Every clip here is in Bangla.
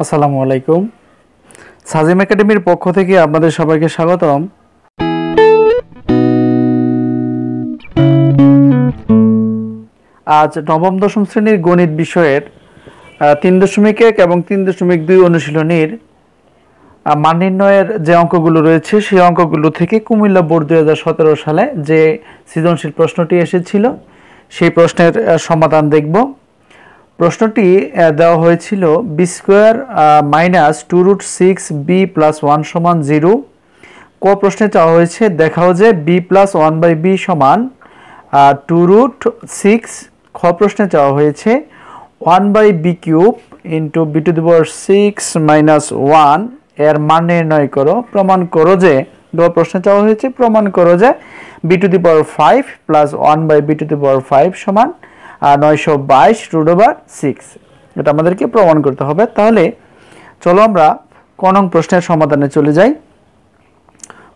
আসসালামু আলাইকুম। সাজিম একাডেমির পক্ষ থেকে আপনাদের সবাইকে স্বাগতম। আজ নবম, দশম শ্রেণির গণিত বিষয়ের তিন দশমিক এক এবং তিন দশমিক দুই অনুশীলনীর মান নির্ণয়ের যে অঙ্কগুলো রয়েছে, সেই অঙ্কগুলো থেকে কুমিল্লা বোর্ড দুই হাজার সতেরো সালে যে সৃজনশীল প্রশ্নটি এসেছিল, সেই প্রশ্নের সমাধান দেখব। প্রশ্নটি দেওয়া হয়েছিল B square minus two root six B plus one সমান জিরো ক প্রশ্নে চাওয়া হয়েছে, দেখাও যে B plus one by B সমান টু রুট সিক্স খ প্রশ্নে চাওয়া হয়েছে one by B cube into B to the power six minus ওয়ানের মান নির্ণয় করো, প্রমাণ করো যে, গ প্রশ্নে চাওয়া হয়েছে, প্রমাণ করো যে B to the power five plus one by B to the power five সমান নয়শো বাইশ রুট ওভার সিক্স এটা আমাদেরকে প্রমাণ করতে হবে। তাহলে চলো আমরা ক নং প্রশ্নের সমাধানে চলে যাই।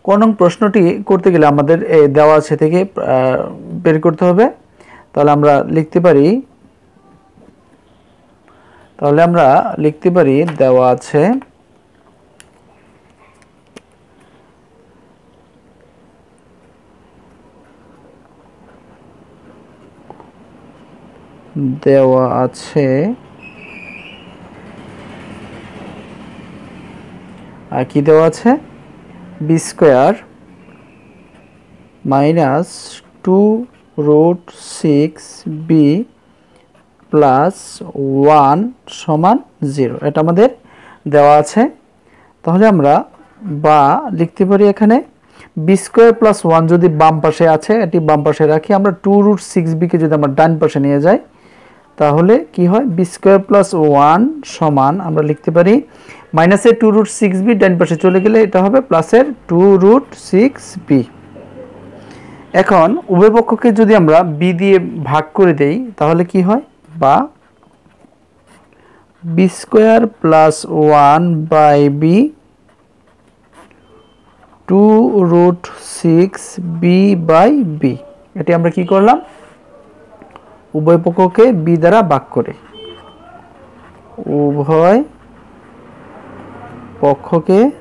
ক নং প্রশ্নটি করতে গেলে আমাদের দেওয়া আছে থেকে বের করতে হবে। তাহলে আমরা লিখতে পারি, তাহলে আমরা লিখতে পারি দেওয়া আছে দেওয়া আছে। আর কি দেওয়া আছে? B square minus two root six B plus one সমান জিরো এটা আমাদের দেওয়া আছে। তাহলে আমরা বা লিখতে পারি এখানে বি স্কোয়ার প্লাস ওয়ান যদি বাম পাশে আছে, এটি বাম পাশে রাখি। আমরা টু রুট সিক্স বিকে যদি আমরা ডান পাশে নিয়ে যাই তাহলে কি হয়? বি স্কোয়ার প্লাস ওয়ান সমান আমরা লিখতে পারি মাইনাসের টু রুট সিক্স বি ডান পাশে চলে গেলে এটা হবে প্লাসের টু রুট সিক্স বি এখন উভয় পক্ষকে যদি আমরা বি দিয়ে ভাগ করে দেই, তাহলে কি হয়? বা B square plus one by B two root six B by B এটি আমরা কি করলাম? উভয় পক্ষকে বি দ্বারা ভাগ করে। উভয় পক্ষকে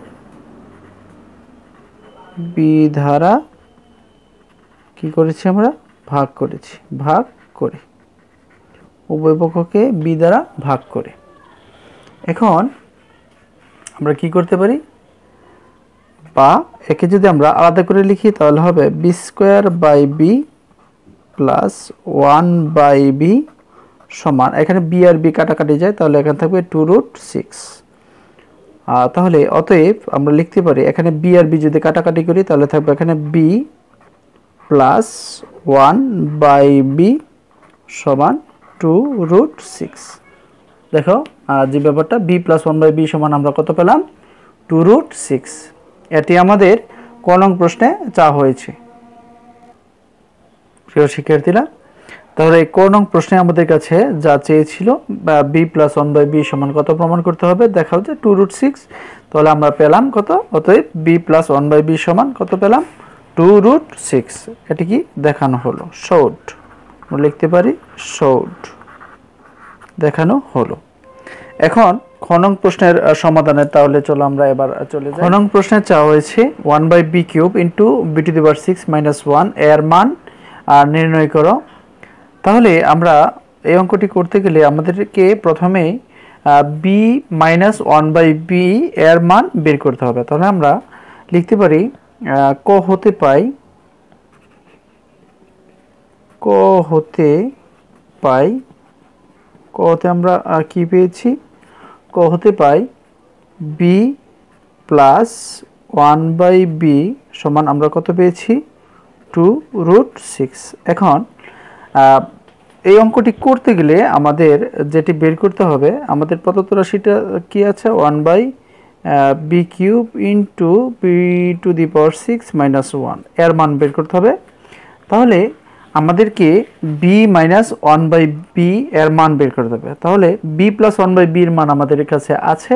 বি দ্বারা কি করেছি আমরা? ভাগ করেছি। ভাগ করে। উভয় পক্ষকে বি দ্বারা ভাগ করে। এখন আমরা কি করতে পারি? বা একে যদি আমরা আলাদা করে লিখি তাহলে হবে b square by b plus one by b সমান, এখানে বি আর বি কাটাকাটি যায়, তাহলে এখানে থাকবে টু রুট সিক্স তাহলে অতএব আমরা লিখতে পারি, এখানে বি আর বি যদি কাটাকাটি করি, তাহলে থাকবে এখানে b plus one by b সমান টু রুট সিক্স দেখো যে ব্যাপারটা b plus one by b সমান আমরা কত পেলাম? টু রুট সিক্স এটি আমাদের ক নং প্রশ্নে চা হয়েছে। প্রিয় শিক্ষার্থীরা, তাহলে ক নং প্রশ্নে আমাদের কাছে যা চেয়েছিল, বা b plus one by b সমান কত প্রমাণ করতে হবে দেখা হচ্ছে টু রুট সিক্স তাহলে আমরা পেলাম কত? অতএব b plus one by b সমান কত পেলাম? টু রুট সিক্স এটি কি দেখানো হলো? শোড আমরা লিখতে পারি শোড দেখানো হলো। এখন খনং প্রশ্নের সমাধানের, তাহলে চলো আমরা এবার চলে যাই। খনং প্রশ্নে চাওয়া হয়েছে one by b cube into b to the six minus ওয়ানের মান নির্ণয় করো। তাহলে আমরা এই অঙ্কটি করতে গেলে আমাদেরকে প্রথমে b minus one by b এর মান বের করতে হবে। তাহলে আমরা লিখতে পারি ক হতে পাই, ক হতে পাই ক হতে আমরা কি পেয়েছি? ক হতে পাই b plus one by b সমান আমরা কত পেয়েছি? টু রুট সিক্স এখন এই অঙ্কটি করতে গেলে আমাদের যেটি বের করতে হবে, আমাদের প্রদত্ত রাশিটা কি আছে? One by b cube into b to the power six minus ওয়ানের মান বের করতে হবে। তাহলে আমাদেরকে b minus one by b এর মান বের করতে হবে। তাহলে বি প্লাস ওয়ান বাই বির মান আমাদের কাছে আছে।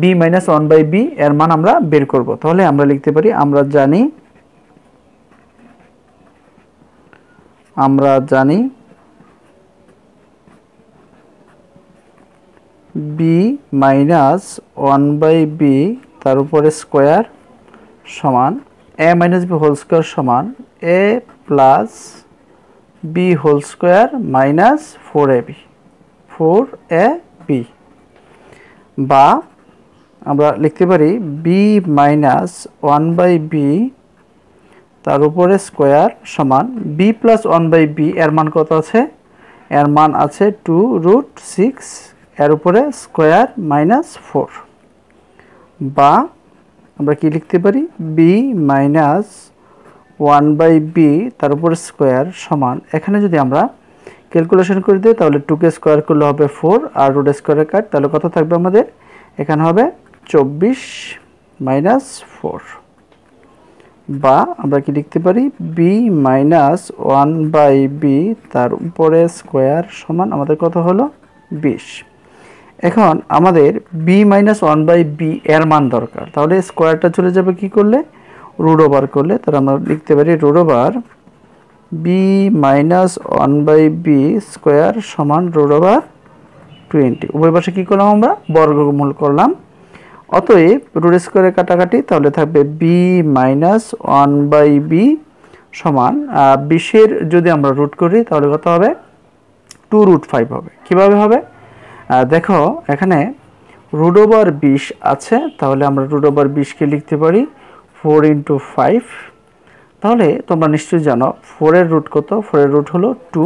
B minus one by b এর মান আমরা বের করব। তাহলে আমরা লিখতে পারি, আমরা জানি আমরা জানি b minus one by b তার উপরে স্কোয়ার সমান a minus b whole square সমান a plus b whole square minus four a b four a b বা আমরা লিখতে পারি b minus one by b তার উপরে স্কোয়ার সমান b plus one by b এর মান কত আছে? এর মান আছে টু রুট সিক্স এর উপরে স্কোয়ার মাইনাস ফোর বা আমরা কি লিখতে পারি? B minus one by b তার উপরে স্কোয়ার সমান। এখানে যদি আমরা ক্যালকুলেশন করে দিই, তাহলে টুকে স্কোয়ার করলে হবে ফোর আর রুট স্কোয়ারের কাট, তাহলে কত থাকবে আমাদের? এখানে হবে চব্বিশ মাইনাস ফোর বা আমরা কি লিখতে পারি? B minus one by b তার উপরে স্কোয়ার সমান আমাদের কত হলো? বিশ। এখন আমাদের b minus one by b এর মান দরকার। তাহলে স্কোয়ারটা চলে যাবে কি করলে? রুট ওভার করলে। তাহলে আমরা লিখতে পারি root over b minus one by b square সমান রুট ওভার টোয়েন্টি উভয় পাশে কী করলাম আমরা? বর্গমূল করলাম। অতএব রুট স্কোয়ারের কাটাকাটি তাহলে থাকবে b minus one by b সমান বিশের যদি আমরা রুট করি তাহলে কত হবে? টু রুট ফাইভ হবে। কীভাবে হবে? দেখো, এখানে রুট ওভার বিশ আছে, তাহলে আমরা রুট ওভার বিশকে লিখতে পারি ফোর ইন্টু ফাইভ তাহলে তোমরা নিশ্চয়ই জানো ফোরের রুট কত? ফোরের রুট হলো টু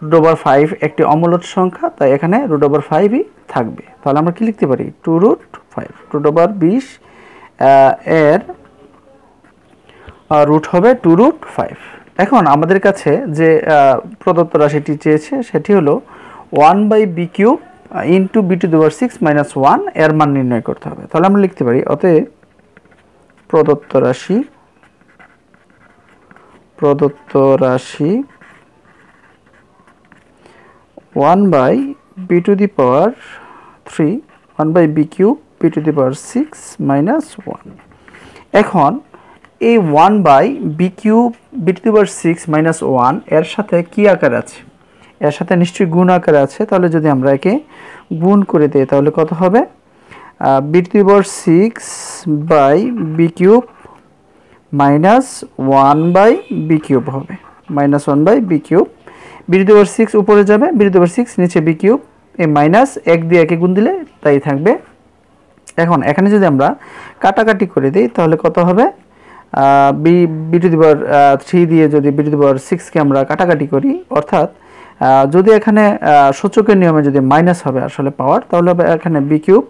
রুট ওভার ফাইভ একটি অমূলত সংখ্যা, তাই এখানে রুট ওভার ফাইভই থাকবে। তাহলে আমরা কি লিখতে পারি? Two root five root over বিশ এর রুট হবে টু রুট ফাইভ এখন আমাদের কাছে যে প্রদত্ত রাশিটি চেয়েছে সেটি হলো one by b cube into b two দেওয়ার সিক্স মাইনাস ওয়ানের মান নির্ণয় করতে হবে। তাহলে আমরা লিখতে পারি, অতএব প্রদত্ত রাশি প্রদত্ত রাশি one by b to the power three one by b cube b to the power six minus one এখন এই one by b cube b to the power six minus ওয়ানের সাথে কি আকার আছে? এর সাথে নিশ্চয়ই গুণ আকার আছে, তাহলে যদি আমরা একে গুণ করে দিই, তাহলে কত হবে? B to the power six by b cube minus one by b cube হবে। Minus one by b cube বিরুদ্ধ ওভার সিক্স উপরে যাবে বিরুদ্ধ ওভার সিক্স নিচে বি কিউব এই মাইনাস এক দিয়ে একে গুণ দিলে তাই থাকবে এখন এখানে যদি আমরা কাটাকাটি করে দিই, তাহলে কত হবে? বি বিটু দিবার থ্রি দিয়ে যদি বিটু দিবার সিক্সকে আমরা কাটাকাটি করি, অর্থাৎ যদি এখানে সূচকের নিয়মে যদি মাইনাস হবে আসলে পাওয়ার তাহলে হবে এখানে b cube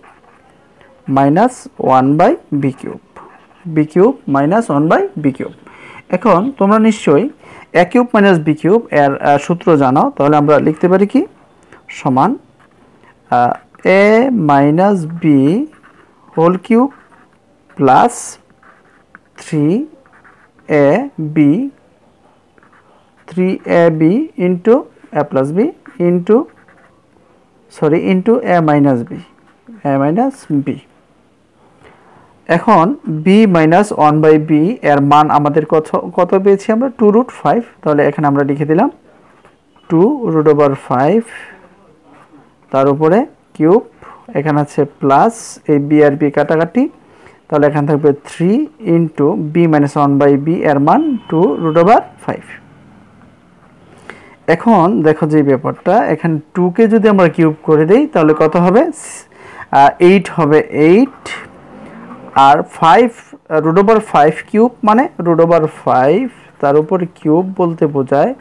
minus one by b cube b cube minus one by b cube এখন তোমরা নিশ্চয়ই a cube minus b cube এর সূত্র জানো, তাহলে আমরা লিখতে পারি কি? সমান a minus b whole cube plus three a b three a b into a plus b into sorry into a minus b a minus b এখন b minus one by b এর মান আমাদের কত কত পেয়েছি আমরা? টু রুট ফাইভ তাহলে এখানে আমরা লিখে দিলাম টু রুট ওভার ফাইভ তার উপরে কিউব এখানে আছে প্লাস এই বি আর বি কাটাকাটি। তাহলে এখানে থাকবে three into b minus one by b এর মান টু রুট ওভার ফাইভ এখন দেখো যে ব্যাপারটা, এখানে টুকে যদি আমরা কিউব করে দিই, তাহলে কত হবে? এইট হবে এইট আর five root over five cube মানে রুট ওভার ফাইভ তার উপর কিউব বলতে বোঝায়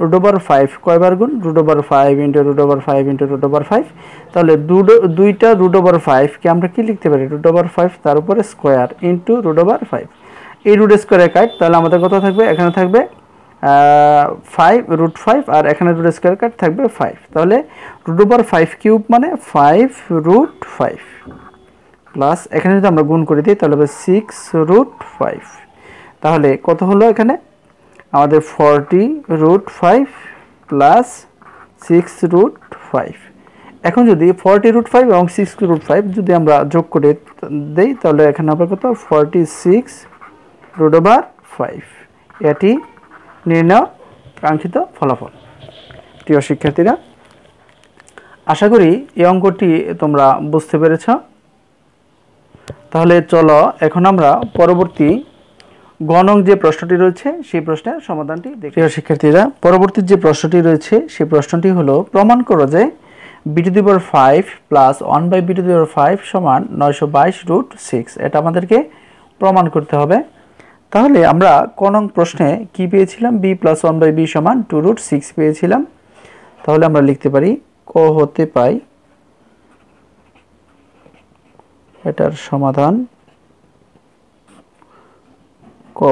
রুট ওভার ফাইভ কয়বার গুণ? Root over five into root over five into root over five তাহলে দুইটা রুট ওভার ফাইভকে আমরা কি লিখতে পারি? রুট ওভার ফাইভ তার উপরে square into root over five এই রুট স্কোয়ারের কাট, তাহলে আমাদের কত থাকবে? এখানে থাকবে ফাইভ রুট ফাইভ আর এখানে রুট স্কোয়ার কাট থাকবে ফাইভ তাহলে রুট ওভার ফাইভ কিউব মানে ফাইভ রুট ফাইভ প্লাস এখানে যদি আমরা গুণ করে দিই, তাহলে হবে সিক্স রুট ফাইভ তাহলে কত হলো এখানে? আমাদের forty root five plus six root five. এখন যদি ফর্টি রুট ফাইভ এবং সিক্স রুট ফাইভ যদি আমরা যোগ করে দেই, তাহলে এখানে হবে কত? Forty six root over five. এটি নির্ণয় কাঙ্ক্ষিত ফলাফল। প্রিয় শিক্ষার্থীরা, আশা করি এই অঙ্কটি তোমরা বুঝতে পেরেছ। তাহলে চলো, এখন আমরা পরবর্তী গণং যে প্রশ্নটি রয়েছে, সেই প্রশ্নের সমাধানটি দেখি শিক্ষার্থীরা, পরবর্তী যে প্রশ্নটি রয়েছে, সেই প্রশ্নটি হলো, প্রমাণ করো যে b to five plus one by b to five সমান নয়শো বাইশ রুট সিক্স এটা আমাদেরকে প্রমাণ করতে হবে। তাহলে আমরা কোন প্রশ্নে কি পেয়েছিলাম? B plus one by b সমান টু রুট সিক্স পেয়েছিলাম। তাহলে আমরা লিখতে পারি, ক হতে পাই। এটার সমাধান ক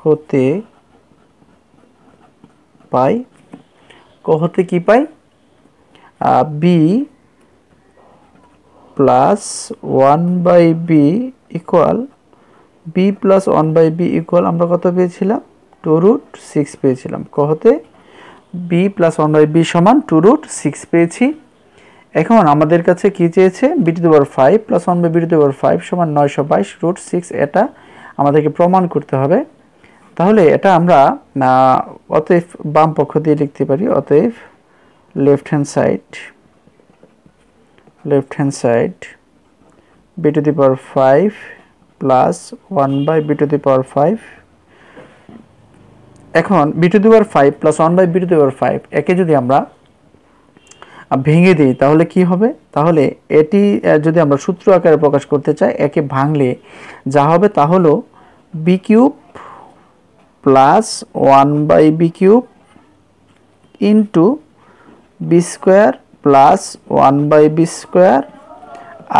হতে পাই? ক হতে কি পাই? B plus one by b equal b plus one by b equal আমরা কত পেয়েছিলাম? টু রুট সিক্স পেয়েছিলাম। ক হতে? B plus one by b সমান টু রুট সিক্স পেয়েছি। এখন আমাদের কাছে কি চেয়েছে? বি টু দেওয়ার five plus one by b to দেওয়ার ফাইভ সমান নয়শো বাইশ রুট সিক্স এটা আমাদেরকে প্রমাণ করতে হবে। তাহলে এটা আমরা অতএব বাম পক্ষ দিয়ে লিখতে পারি, অতএব left hand side left hand side b to the power five plus one by b to the power five এখন b to the power five plus one by b to the power five একে যদি আমরা ভেঙে দিই, তাহলে কি হবে? তাহলে এটি যদি আমরা সূত্র আকারে প্রকাশ করতে চাই, একে ভাঙলে যা হবে তা হলো b cube plus one by b cube into b square plus one by b square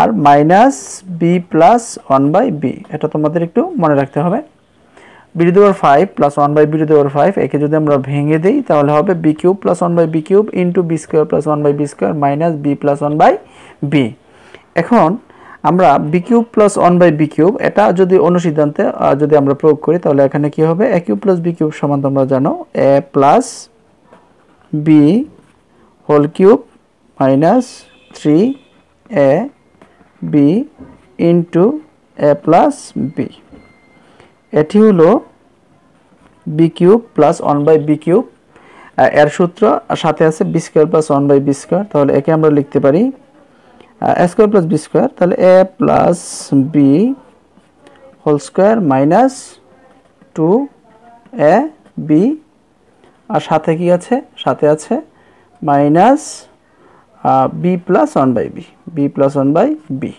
R minus b plus one by b এটা তোমাদের একটু মনে রাখতে হবে। B to five plus one by b to five একে যদি আমরা ভেঙে দিই, তাহলে হবে b cube plus one by b cube into b square plus one by b square minus b plus one by b এখন আমরা b cube plus one by b cube এটা যদি অনুসিদ্ধান্তে যদি আমরা প্রয়োগ করি, তাহলে এখানে কি হবে? A cube plus b cube সমান তোমরা জানো a plus b whole cube minus three a b into a plus b এটি হলো b cube plus one by b cube. এর সূত্র সাথে আছে b square plus one by b square তাহলে একে আমরা লিখতে পারি a square plus b square তাহলে a plus b whole square minus two a b আর সাথে কি আছে? সাথে আছে minus b plus one by b b plus one by b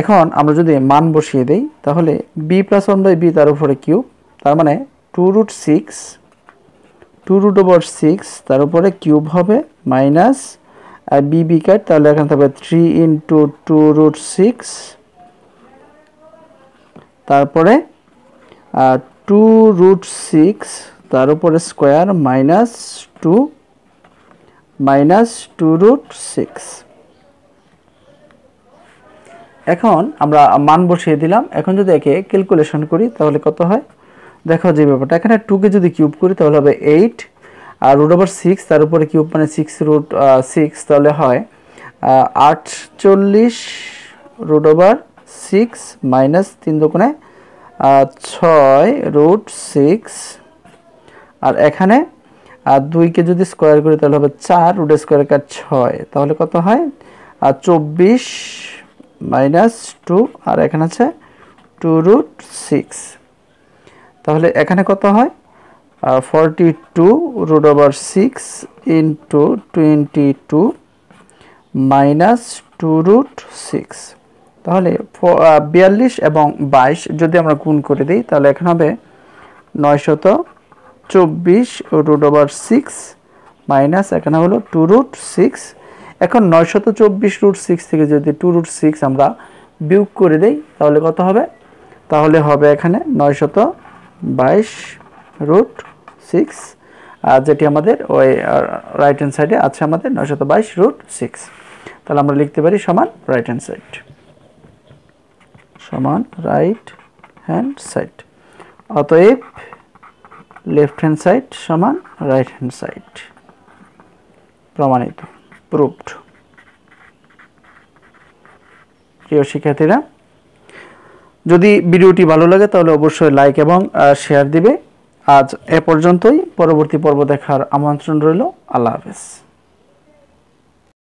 এখন আমরা যদি মান বসিয়ে দেই, তাহলে b plus one by b তার উপরে কিউব তার মানে two root six two root over six তার উপরে কিউব হবে মাইনাস আর বি বি কাট, তাহলে এখানে থাকবে three into two root six তারপরে টু রুট সিক্স তার উপরে square minus two minus two root six এখন আমরা মান বসিয়ে দিলাম। এখন যদি একে ক্যালকুলেশন করি, তাহলে কত হয়? দেখো যে ব্যাপারটা, এখানে টুকে যদি কিউব করি, তাহলে হবে এইট আর রুট ওভার সিক্স তার উপরে কিউব মানে সিক্স রুট সিক্স তাহলে হয় আটচল্লিশ রুট ওভার সিক্স মাইনাস তিন দোকানে ছয় রুট সিক্স আর এখানে আর দুইকে যদি স্কোয়ার করি, তাহলে হবে চার রুট স্কোয়ার কার ছয়, তাহলে কত হয়? আর চব্বিশ মাইনাস টু, আর এখানে আছে টু রুট সিক্স। তাহলে এখানে কত হয়? Forty two root over six into twenty two minus two root six তাহলে বিয়াল্লিশ এবং বাইশ যদি আমরা গুণ করে দিই, তাহলে এখানে হবে নয়শত চব্বিশ রুট ওভার সিক্স মাইনাস এখানে হলো টু রুট সিক্স এখন নয়শত চব্বিশ রুট সিক্স থেকে যদি টু রুট সিক্স আমরা বিয়োগ করে দেই, তাহলে কত হবে? তাহলে হবে এখানে নয়শত বাইশ রুট সিক্স আর যেটি আমাদের ওই রাইট হ্যান্ড সাইডে আছে আমাদের নয়শত বাইশ রুট সিক্স তাহলে আমরা লিখতে পারি সমান রাইট হ্যান্ড সাইড সমান রাইট হ্যান্ড সাইড অতএব লেফট হ্যান্ড সাইড সমান রাইট হ্যান্ড সাইড প্রমাণিত। প্রুভড প্রিয় শিক্ষার্থীরা, যদি ভিডিওটি ভালো লাগে তাহলে অবশ্যই লাইক এবং শেয়ার দিবে। আজ এ পর্যন্তই। পরবর্তী পর্ব দেখার আমন্ত্রণ রইল। আল্লাহ হাফেজ।